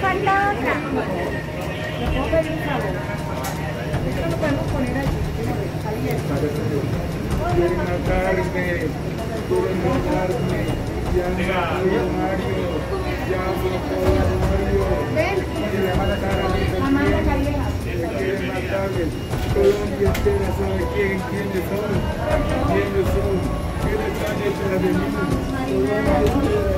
Falta otra. Puedo pedir un. Esto lo podemos poner Mamá la calleja. Colombia sabe quién, quiénes son, quiénes son, quiénes están hechos de mí.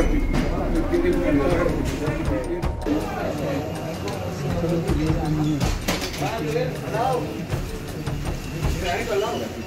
el Não, não, não.